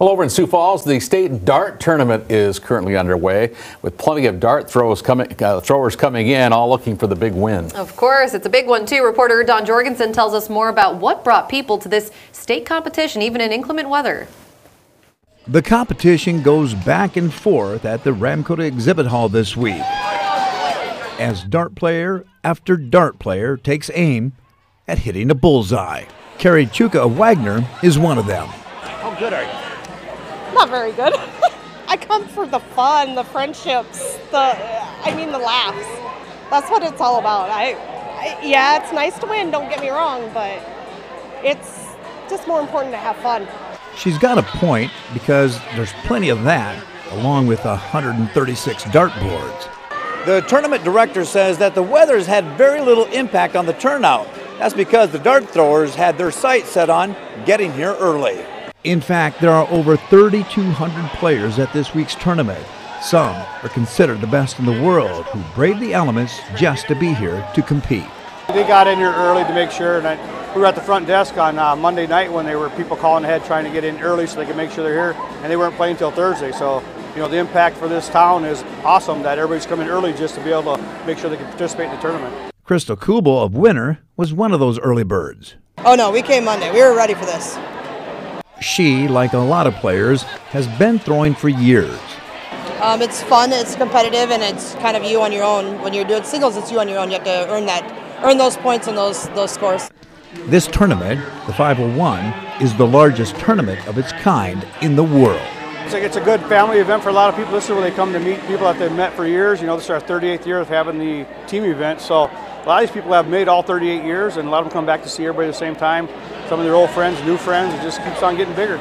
Well, over in Sioux Falls, the state dart tournament is currently underway with plenty of dart throws coming, uh, throwers coming in, all looking for the big win. Of course, it's a big one too. Reporter Don Jorgensen tells us more about what brought people to this state competition, even in inclement weather. The competition goes back and forth at the Ramkota Exhibit Hall this week as dart player after dart player takes aim at hitting a bullseye. Carrie Chuka of Wagner is one of them. How good are you? Not very good. I come for the fun, the friendships, the I mean the laughs. That's what it's all about. I, I yeah, it's nice to win, don't get me wrong, but it's just more important to have fun. She's got a point because there's plenty of that, along with 136 dartboards. The tournament director says that the weather's had very little impact on the turnout. That's because the dart throwers had their sights set on getting here early. In fact, there are over 3,200 players at this week's tournament. Some are considered the best in the world who brave the elements just to be here to compete. They got in here early to make sure, and I, we were at the front desk on uh, Monday night when they were people calling ahead trying to get in early so they could make sure they're here, and they weren't playing until Thursday. So, you know, the impact for this town is awesome that everybody's coming early just to be able to make sure they can participate in the tournament. Crystal Kubel of Winner was one of those early birds. Oh no, we came Monday. We were ready for this. She, like a lot of players, has been throwing for years. Um, it's fun, it's competitive, and it's kind of you on your own. When you're doing singles, it's you on your own. You have to earn that, earn those points and those those scores. This tournament, the 501, is the largest tournament of its kind in the world. It's, like it's a good family event for a lot of people. This is where they come to meet people that they've met for years. You know, this is our 38th year of having the team event. So a lot of these people have made all 38 years, and a lot of them come back to see everybody at the same time. Some of their old friends, new friends, it just keeps on getting bigger.